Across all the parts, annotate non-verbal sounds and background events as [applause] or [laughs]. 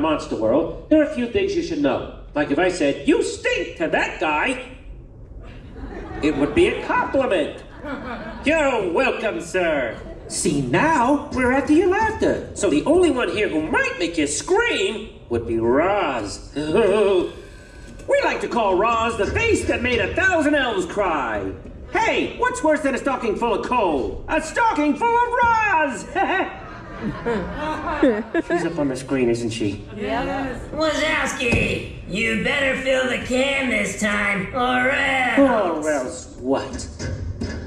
monster world. There are a few things you should know. Like if I said, You stink to that guy, it would be a compliment. You're welcome, sir. See, now we're after your laughter. So the only one here who might make you scream would be Roz. [laughs] we like to call Roz the face that made a thousand elves cry. Hey, what's worse than a stocking full of coal? A stocking full of Roz! [laughs] [laughs] She's up on the screen, isn't she? Wazowski, you better fill the can this time, or else Oh, else what?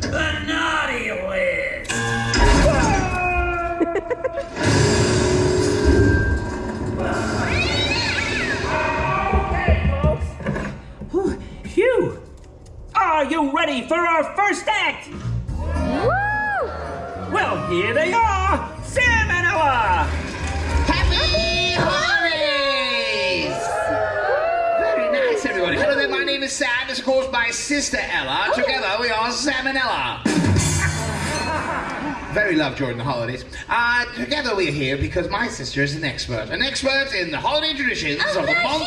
the naughty list. [laughs] okay, folks. Whew, Phew. Are you ready for our first act? Well, here they are, Sam and Ella. Happy holidays! Very nice, everybody. Hello there, my name is Sam. This is, of course, my sister Ella. Together, we are Sam and Ella. Very loved during the holidays. Uh, together we're here because my sister is an expert. An expert in the holiday traditions of, the month.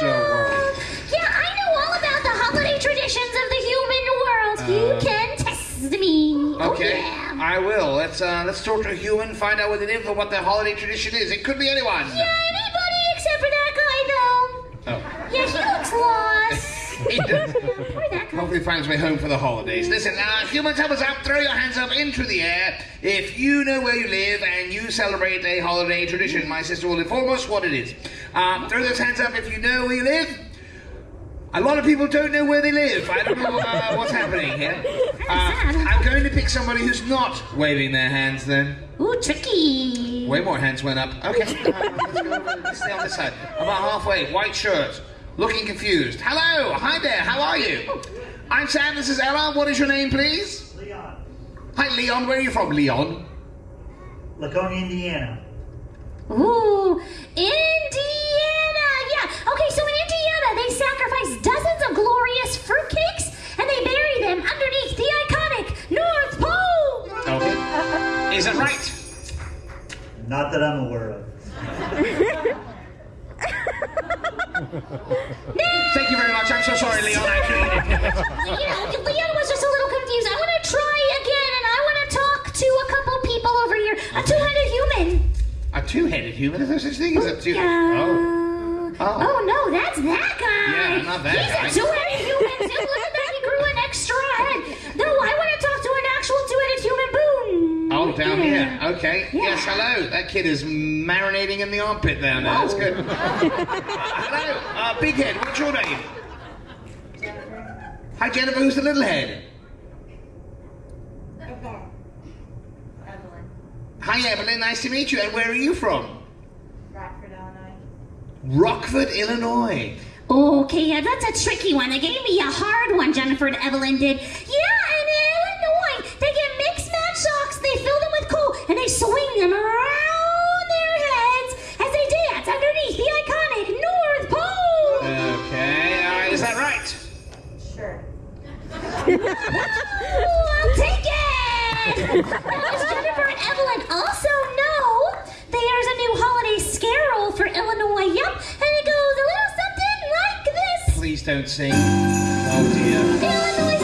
Don't worry. Yeah, I know all about the holiday traditions of the human world. you can test me. Uh, Okay, Oh, yeah. I will. Let's uh, let's talk to a human, find out what they live and what their holiday tradition is. It could be anyone. Yeah, anybody except for that guy, though. Oh. Yeah, he looks lost. [laughs] He does. Poor that guy. Hopefully finds way home for the holidays. Listen, uh, humans, help us out. Throw your hands up into the air if you know where you live and you celebrate a holiday tradition. My sister will inform us what it is. Um, throw those hands up if you know where you live. A lot of people don't know where they live. I don't know uh, [laughs] what's happening here. Uh, I'm going to pick somebody who's not waving their hands then. Ooh, tricky. Way more hands went up. Okay, [laughs] uh, let's go over. Stay on this side. About halfway. White shirt. Looking confused. Hello. Hi there. How are you? I'm Sam. This is Ella. What is your name, please? Leon, Hi, Leon. Where are you from, Leon? Laconia, Indiana. Ooh, Indiana. Sacrifice dozens of glorious fruitcakes and they bury them underneath the iconic North Pole. Okay. Is that right? Not that I'm aware of. [laughs] Thank you very much. I'm so sorry, Leon. I You know, Leon was just a little confused. I want to try again, and I want to talk to a couple people over here. A two-headed human. A two-headed human? Is there such thing as a two? Yeah. Oh. Oh. Oh no, that's that guy. Yeah, not that He's guy. a two-headed human. See, look at that. He grew an extra head. No, I want to talk to an actual two-headed human. Boom. Oh, down Yeah. here. Okay. Yes, hello. That kid is marinating in the armpit down there. That's good. hello. Uh, big head. What's your name? Hi, Jennifer. Who's the little head? Hi, Evelyn. Nice to meet you. And where are you from? Rockford, Illinois. Rockford, Illinois. Okay, yeah, that's a tricky one. They gave me a hard one, Jennifer and Evelyn did. Yeah, in Illinois, they get mixed match socks, they fill them with coal, and they swing them around their heads as they dance underneath the iconic North Pole. Okay, uh, is that right? Sure. [laughs] Ooh, I'll take it! now, as Jennifer and Evelyn also for Illinois, yep, and it goes a little something like this. Please don't sing. Oh dear. Illinois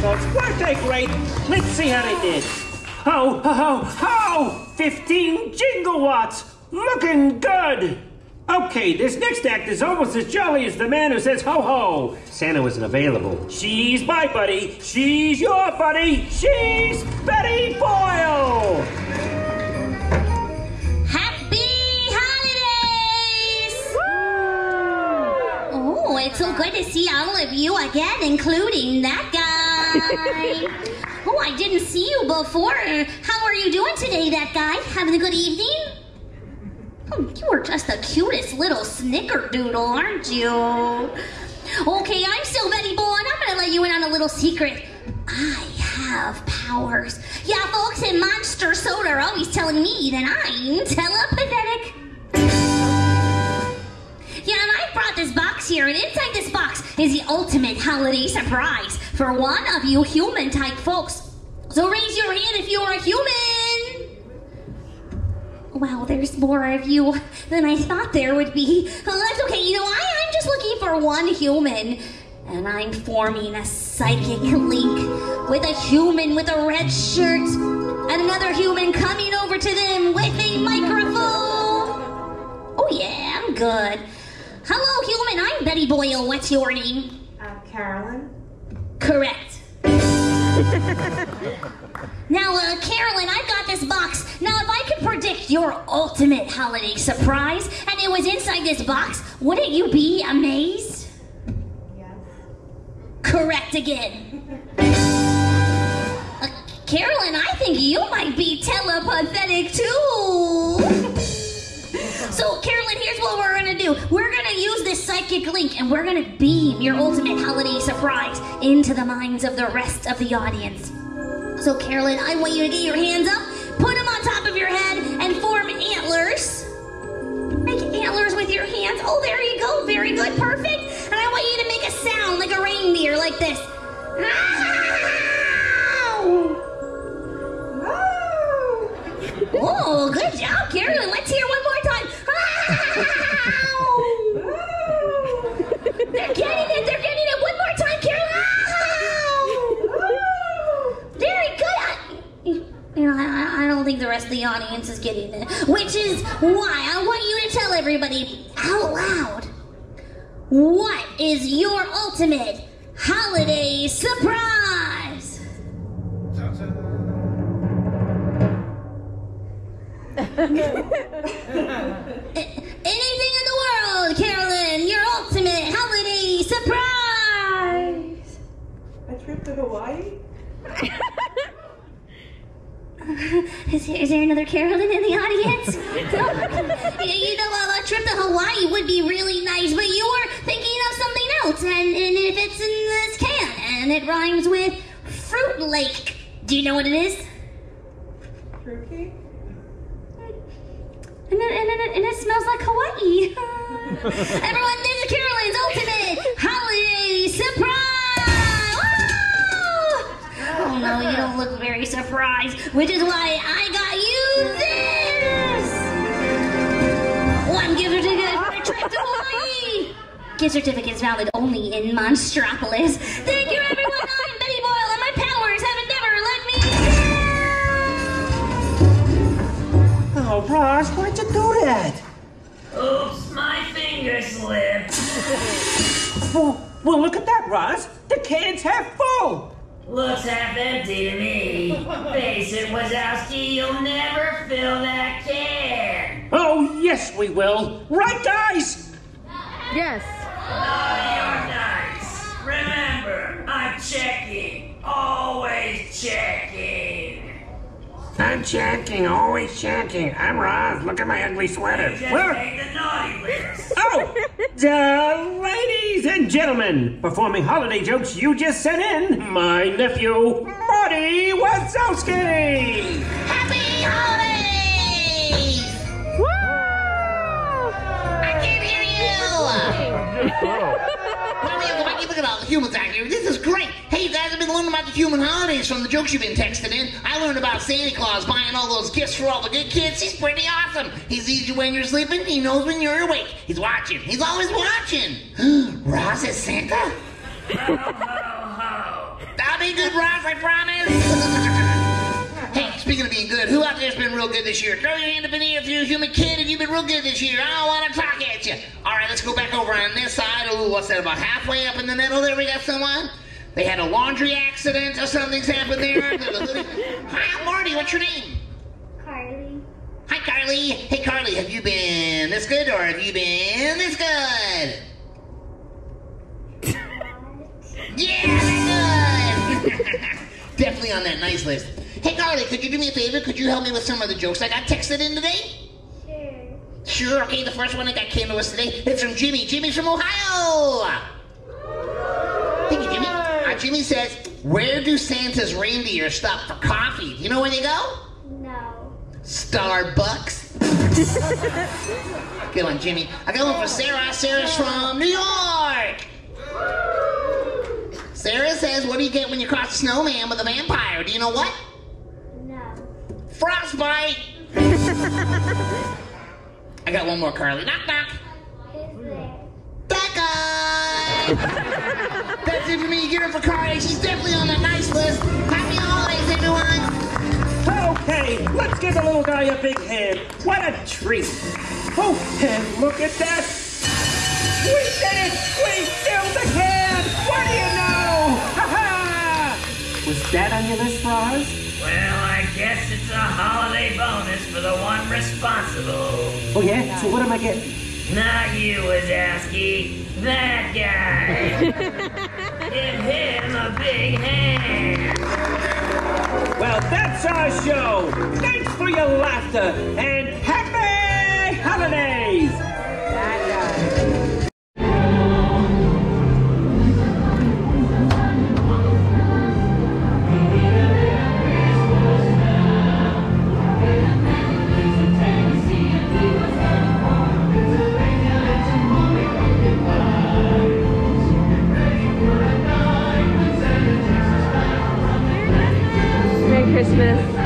Folks. Birthday great. Let's see how they did. Ho, ho, ho, ho! 15 jingle watts. Looking good. Okay, this next act is almost as jolly as the man who says ho ho. Santa wasn't available. She's my buddy. She's your buddy. She's Betty Boyle. Happy holidays! Oh, it's so good to see all of you again, including that guy. Oh, I didn't see you before. Uh, how are you doing today, that guy? Having a good evening? Oh, you are just the cutest little snickerdoodle, aren't you? Okay, I'm still Betty Boyle, and I'm gonna let you in on a little secret. I have powers. Yeah, folks in Monster Soda are always telling me that I'm telepathic. Yeah, and I brought this box here, and inside this box is the ultimate holiday surprise for one of you human type folks. So raise your hand if you're a human. Wow, there's more of you than I thought there would be. That's okay. You know, I, I'm just looking for one human. And I'm forming a psychic link with a human with a red shirt and another human coming over to them with a microphone. Oh, yeah, I'm good. Hello, human. I'm Betty Boyle. What's your name? Um, Carolyn. Correct. [laughs] now, uh, Carolyn, I've got this box. Now, if I could predict your ultimate holiday surprise and it was inside this box, wouldn't you be amazed? Yes. Correct again. [laughs] Uh, Carolyn, I think you might be telepathetic too. So, Carolyn, here's what we're gonna do. We're gonna use this psychic link and we're gonna beam your ultimate holiday surprise into the minds of the rest of the audience. So, Carolyn, I want you to get your hands up, put them on top of your head, and form antlers. Make antlers with your hands. Oh, there you go. Very good. Perfect. And I want you to make a sound like a reindeer, like this. Oh, good job, Carolyn. Let's hear one more time. They're getting it. They're getting it. One more time, Carolyn. Very good. I- You know, I, I don't think the rest of the audience is getting it. Which is why I want you to tell everybody out loud. What is your ultimate holiday surprise? [laughs] Anything in the world, Carolyn, your ultimate holiday surprise. A trip to Hawaii? [laughs] Is there, is there another Carolyn in the audience? [laughs] [laughs] Yeah, you know, a trip to Hawaii would be really nice, but you were thinking of something else, and, and it fits in this can, and it rhymes with Fruit Lake. Do you know what it is? Fruitcake? And it, and it, and it smells like Hawaii. Everyone, this is Carolyn's ultimate holiday surprise! Woo! Oh no, you don't look very surprised, which is why I got you this! One gift certificate for a trip to Hawaii! Gift certificate is valid only in Monstropolis. Thank you, everyone. I'm Betty Boyle, and my powers have never let me down! Oh, Roz, why'd you do that? Oops, my finger slipped. [laughs] Well, well, look at that, Roz. The can's half full. Looks half empty to me. Face it, Wazowski, you'll never fill that can. Oh, yes, we will. Right, guys? Yes. Oh, you're nice. Remember, I'm checking. Always checking. I'm checking, always checking. I'm Roz. Look at my ugly sweater. Just Where- made the naughty list. Uh, ladies and gentlemen, performing holiday jokes you just sent in, my nephew, Marty Wazowski. Happy holidays! Woo! I can't hear you! [laughs] Mommy, Uncle Mikey, look at all the humans out here. This is great. Hey, you guys have been learning about the human holidays from the jokes you've been texting in. I learned about Santa Claus buying all those gifts for all the good kids. He's pretty awesome. He sees you when you're sleeping. He knows when you're awake. He's watching. He's always watching. [gasps] Roz is Santa? Ho, ho, ho. I'll be good, Roz, I promise. [laughs] hey, speaking of being good, who out there's been real good this year? Throw your hand up in the air if you're a human kid and you've been real good this year. I don't want to talk at you. All right, let's go back over on this side. Ooh, what's that, about halfway up in the middle there? We got someone? They had a laundry accident or something's happened there. [laughs] Hi, Marty, what's your name? Carly. Hi, Carly. Hey, Carly, have you been this good or have you been this good? Yeah, very good. [laughs] Definitely on that nice list. Hey, Carly, could you do me a favor? Could you help me with some of the jokes I got texted in today? Sure. Sure. Okay, the first one that got came to us today. It's from Jimmy. Jimmy's from Ohio. Thank you, Jimmy. Uh, Jimmy says, "Where do Santa's reindeer stop for coffee? Do you know where they go? No. Starbucks." [laughs] Good one, Jimmy. I got one for Sarah. Sarah's from New York. Sarah says, "What do you get when you cross a snowman with a vampire? Do you know what? No. Frostbite." [laughs] I got one more, Carly. Knock knock. Who's there? Becca! [laughs] That's it for me. Get her for Carly. She's definitely on that nice list. Happy holidays, everyone. Okay, let's give the little guy a big hand. What a treat. Oh, and look at that. We did it! We filled the can! What do you know? Ha ha! Was that on your list, Roz? Well, I guess it's a holiday bonus for the one responsible. Oh yeah? So what am I getting? Not you, Wazowski. That guy. [laughs] Give him a big hand. Well, that's our show. Thanks for your laughter and happy holidays! Christmas.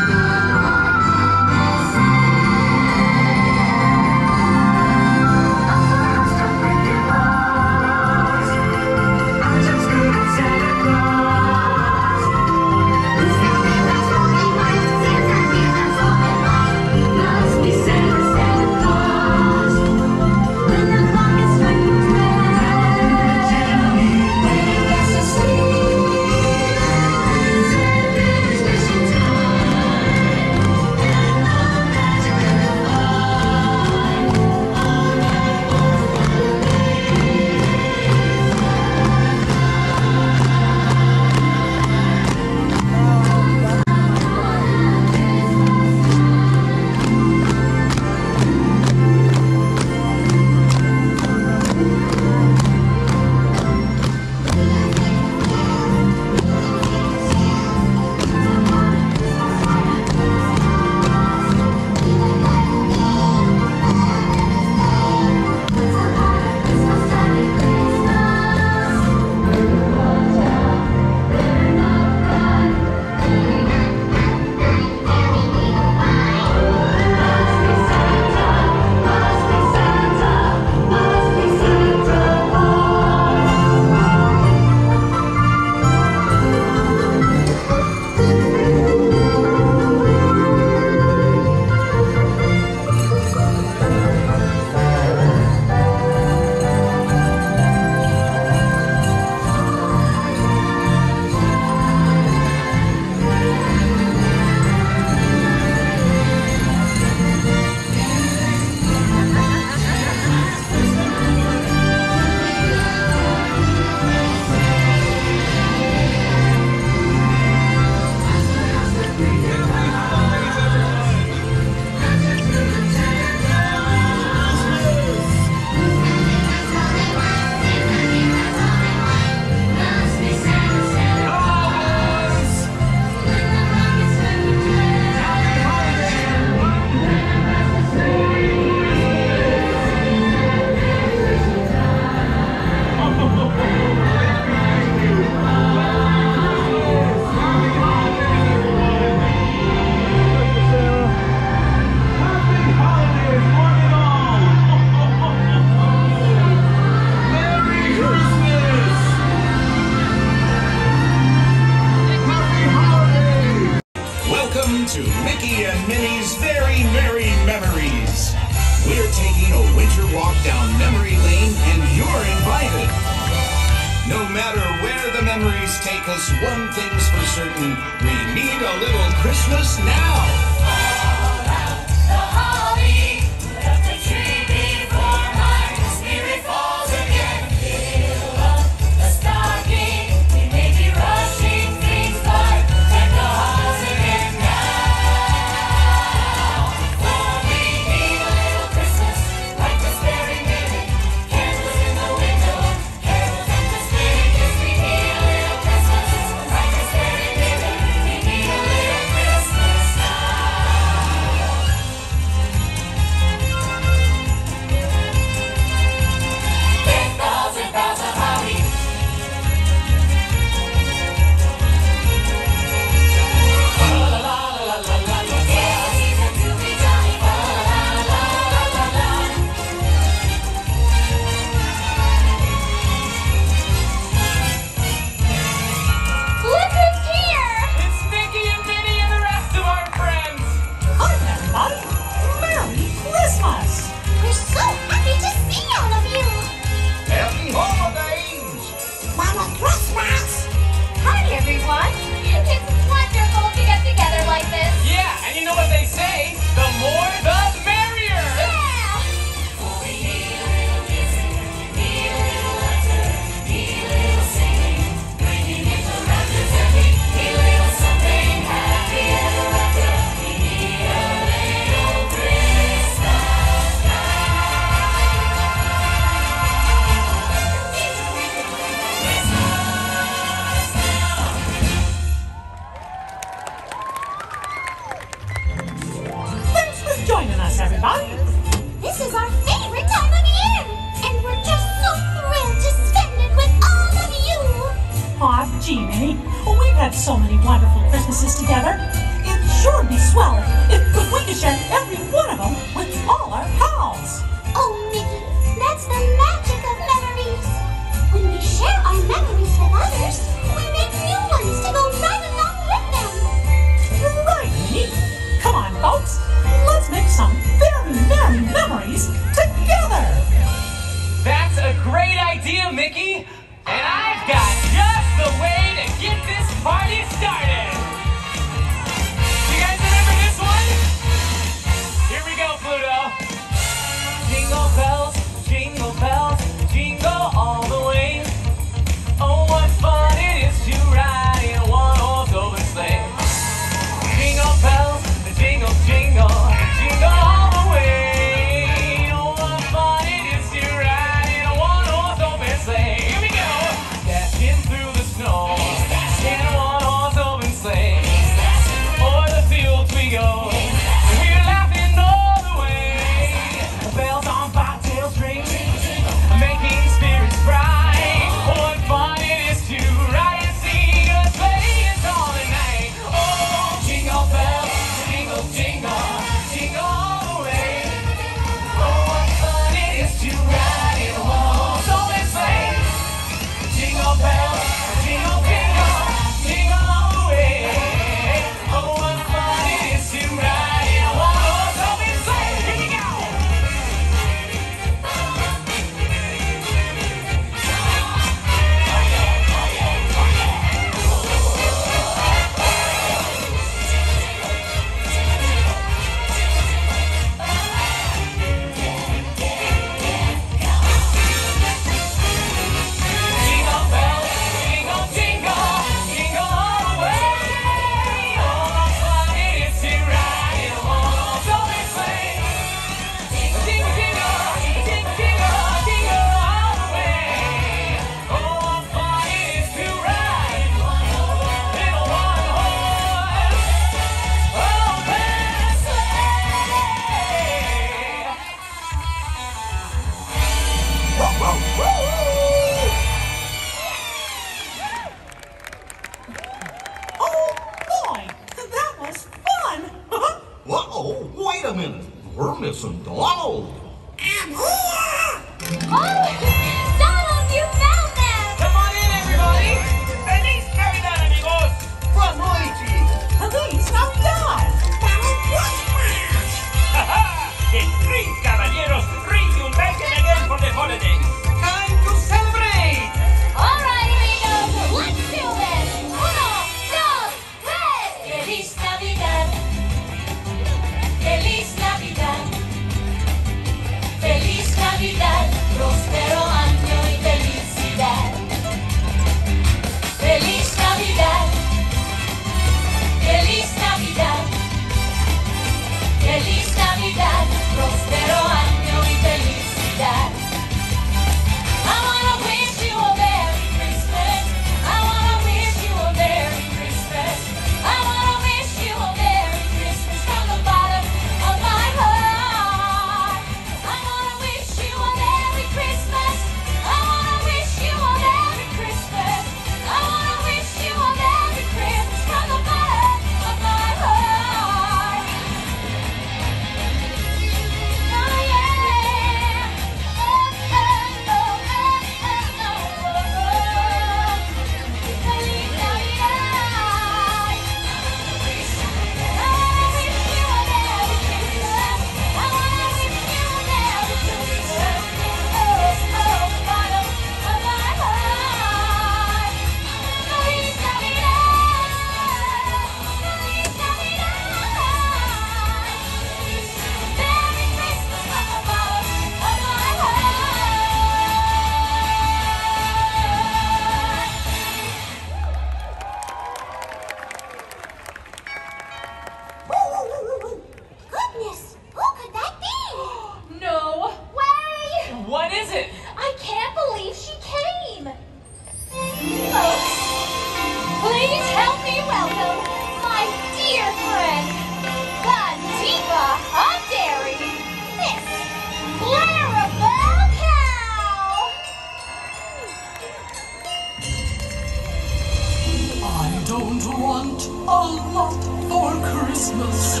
Christmas,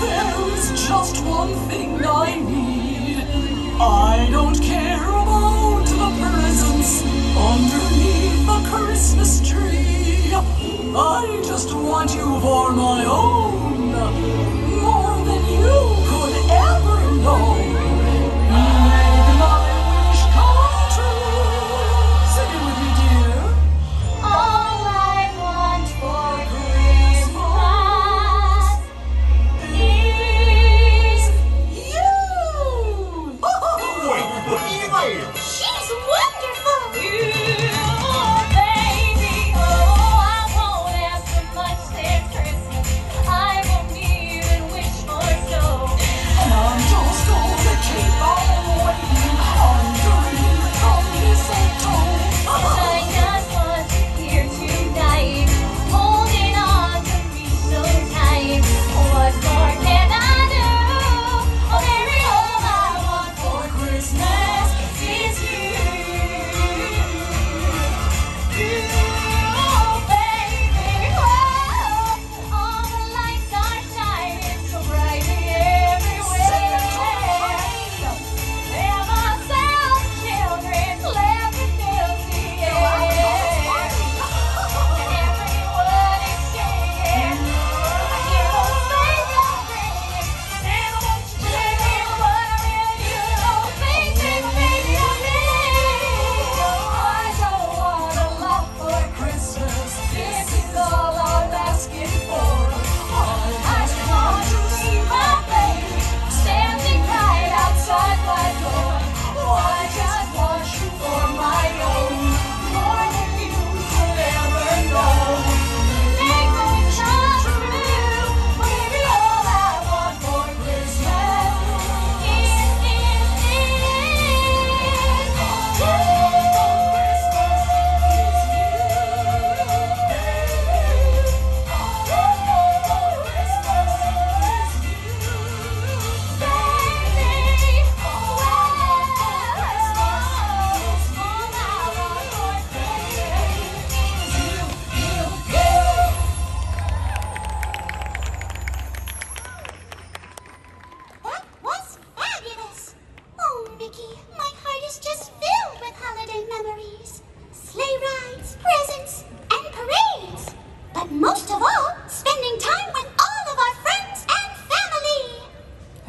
there is just one thing I need. I don't care about the presents underneath the Christmas tree. I just want you for my own, more than you could ever know.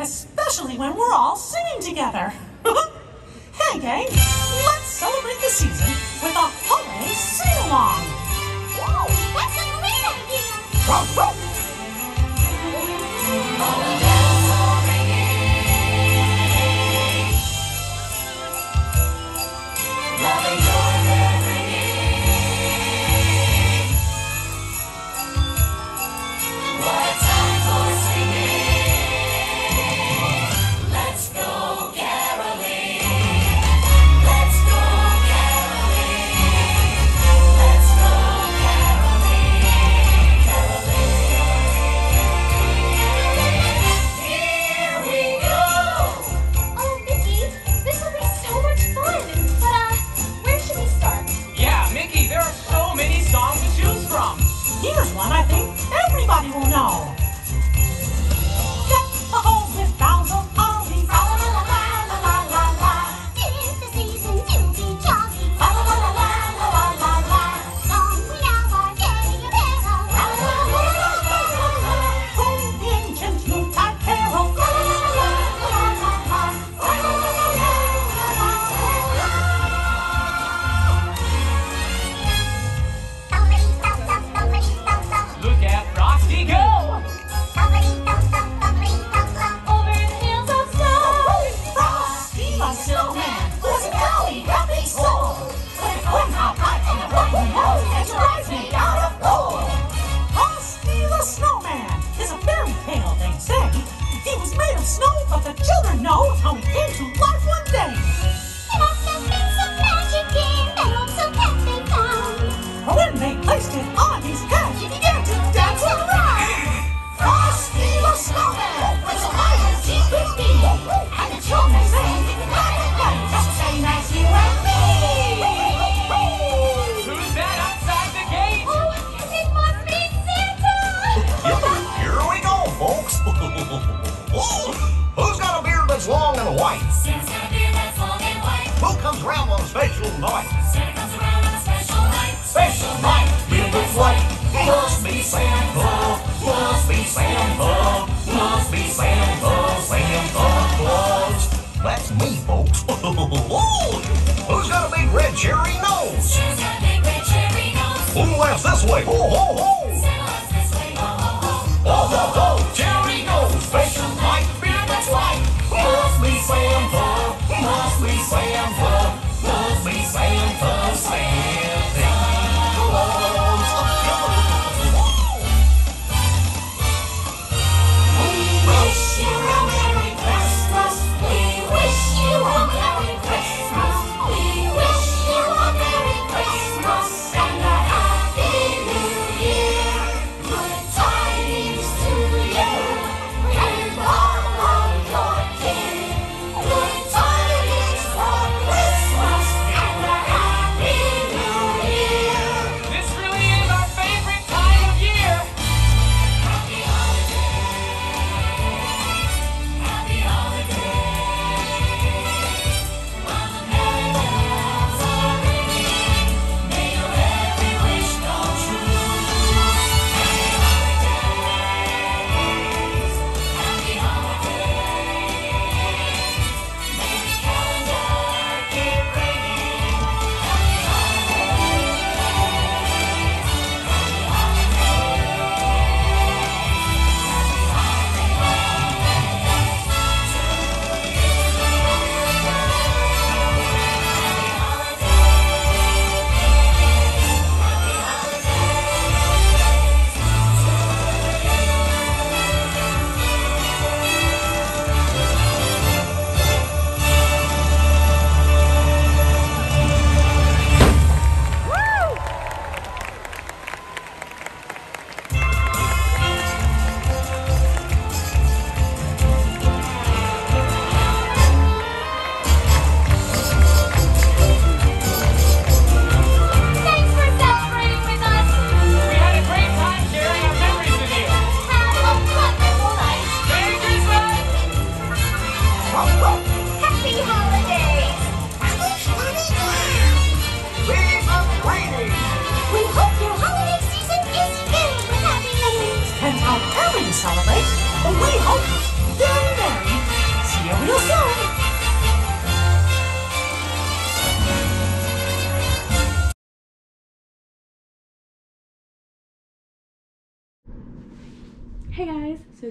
especially when we're all singing together. [laughs] hey, gang, let's celebrate the season with a holiday sing-along. Whoa, that's a great idea.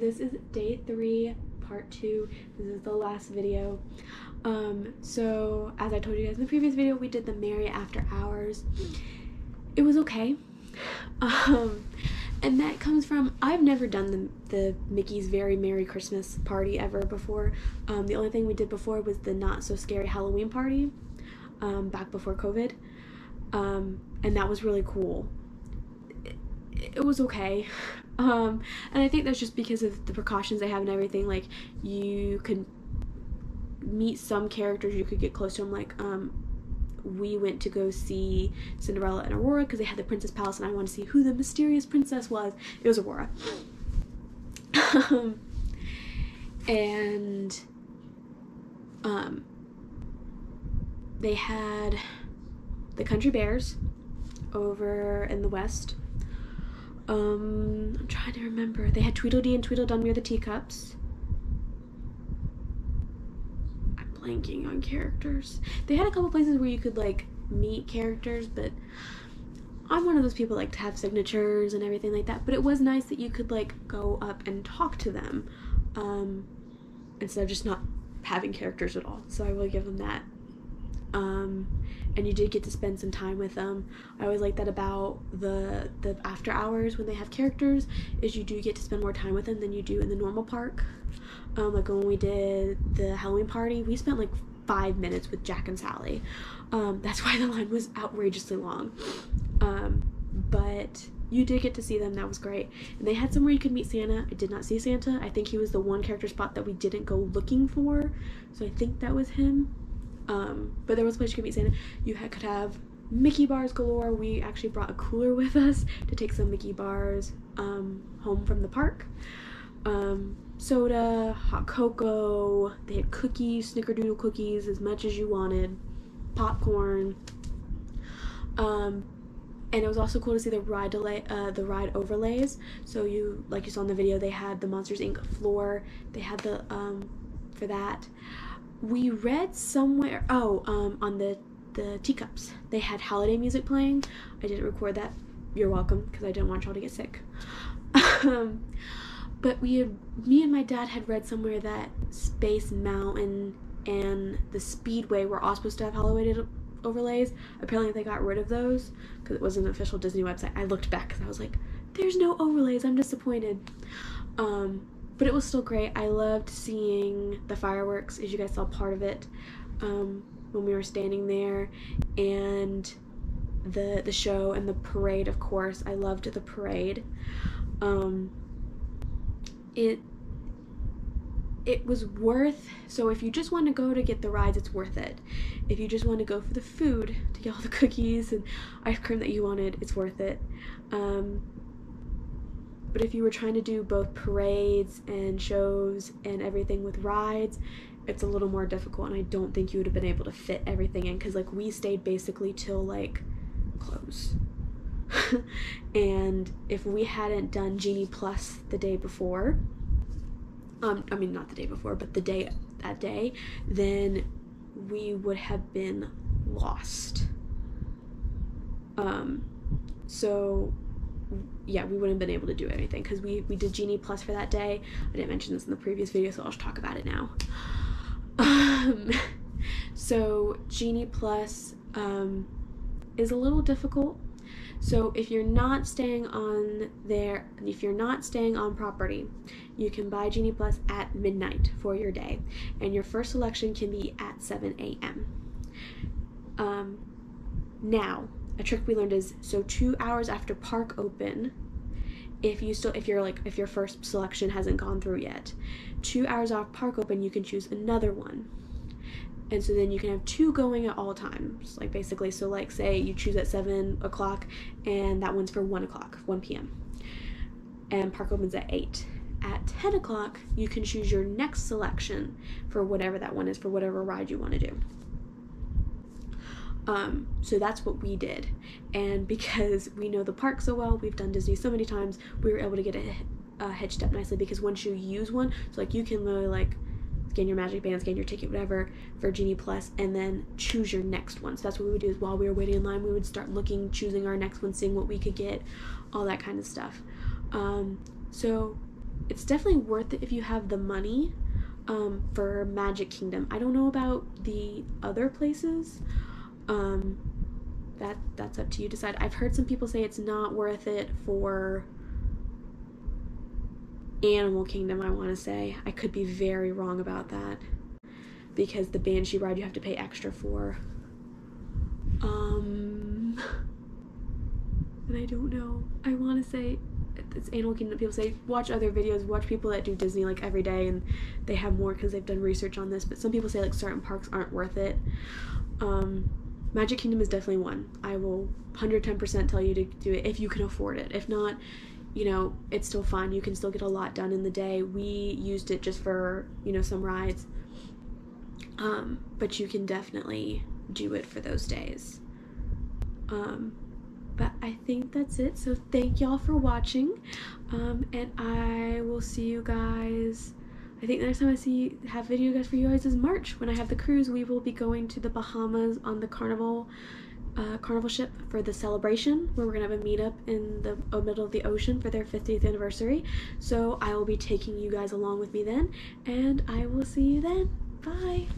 This is day three, part two. This is the last video. Um, so as I told you guys in the previous video, we did the Merry After Hours. It was okay. [laughs] Um, and that comes from I've never done the the Mickey's Very Merry Christmas party ever before. Um, the only thing we did before was the not so scary Halloween party, um, back before COVID. Um, and that was really cool it was okay. [laughs] Um, and I think that's just because of the precautions they have and everything. Like, you could meet some characters, you could get close to them. Like, um, we went to go see Cinderella and Aurora because they had the Princess Palace, and I wanted to see who the mysterious princess was. It was Aurora. um, [laughs] and um, they had the Country Bears over in the West. Um, I'm trying to remember. They had Tweedledee and Tweedledum near the teacups. I'm blanking on characters. They had a couple places where you could like meet characters, but I'm one of those people like to have signatures and everything like that. But it was nice that you could like go up and talk to them, um, instead of just not having characters at all. So I will give them that. Um, and you did get to spend some time with them. I always like that about the the after hours when they have characters is you do get to spend more time with them than you do in the normal park. Um, like when we did the Halloween party, we spent like five minutes with Jack and Sally. Um, that's [laughs] why the line was outrageously long. Um, but you did get to see them. That was great. And they had somewhere you could meet Santa. I did not see Santa. I think he was the one character spot that we didn't go looking for. So I think that was him. Um, but there was a place you could meet Santa. You ha- could have Mickey bars galore. We actually brought a cooler with us to take some Mickey bars um, home from the park. Um, soda, hot cocoa. They had cookies, snickerdoodle cookies, as much as you wanted. Popcorn. Um, and it was also cool to see the ride delay, uh, the ride overlays. So you, like you saw in the video, they had the Monsters Inc. floor. They had the um, for that. We read somewhere. Oh, um, on the the teacups, they had holiday music playing. I didn't record that you're welcome because I didn't want y'all to get sick. um, but we had, me and my dad had read somewhere that Space Mountain and the Speedway were all supposed to have Halloween overlays. Apparently, they got rid of those because it was an official Disney website. I looked back because I was like, "There's no overlays. I'm disappointed." Um, but it was still great. I loved seeing the fireworks, as you guys saw part of it um, when we were standing there, and the the show and the parade. Of course, I loved the parade. Um, it it was worth so if you just want to go to get the rides it's worth it if you just want to go for the food to get all the [laughs] cookies and ice cream that you wanted it's worth it um, but if you were trying to do both parades and shows and everything with rides it's a little more difficult and i don't think you would have been able to fit everything in because like we stayed basically till like close. [laughs] And if we hadn't done genie plus the day before um i mean not the day before but the day that day then we would have been lost. Um so yeah we wouldn't have been able to do anything because we we did genie plus for that day. I didn't mention this in the previous video so i'll just talk about it now. Um [laughs] so genie plus um is a little difficult. So if you're not staying on there, if you're not staying on property, you can buy Genie Plus at midnight for your day, and your first selection can be at 7 a.m. Um, now, a trick we learned is so two hours after park open, if you still if you're like if your first selection hasn't gone through yet, two hours off park open, you can choose another one. And so then you can have two going at all times like basically so like say you choose at 7 o'clock and that one's for 1 o'clock 1 p.m and park opens at 8 at 10 o'clock you can choose your next selection for whatever that one is for whatever ride you want to do um, so that's what we did and because [laughs] we know the park so well we've done disney so many times we were able to get it uh, hitched up nicely because once you use one so like you can literally like scan your magic band, scan your ticket, whatever, for Genie Plus, and then choose your next one. So that's what we would do is while we were waiting in line, we would start looking, choosing our next one, seeing what we could get, all that kind of stuff. Um, so it's definitely worth it if you have the money um, for Magic Kingdom. I don't know about the other places. Um, that that's up to you to decide. I've heard some people say it's not worth it for Animal Kingdom, I want to say. I could be very wrong about that. Because the Banshee ride you have to pay extra for. Um. [laughs] And I don't know. I want to say it's Animal Kingdom. People say watch other videos, watch people that do Disney like every day, and they have more because they've done research on this. But some people say like certain parks aren't worth it. Um, Magic Kingdom is definitely one. I will 110% tell you to do it if you can afford it. If not, you know, it's still fun. You can still get a lot done in the day. We used it just for, you know, some rides. Um, but you can definitely do it for those days. Um, but I think that's it. So thank y'all for watching. Um, and I will see you guys. I think the next time I see have video guys for you guys is March when I have the cruise. We will be going to the Bahamas on the Carnival uh, carnival ship for the celebration where we're gonna have a meetup in the uh, middle of the ocean for their 50th anniversary. So I will be taking you guys along with me then, and I will see you then. Bye.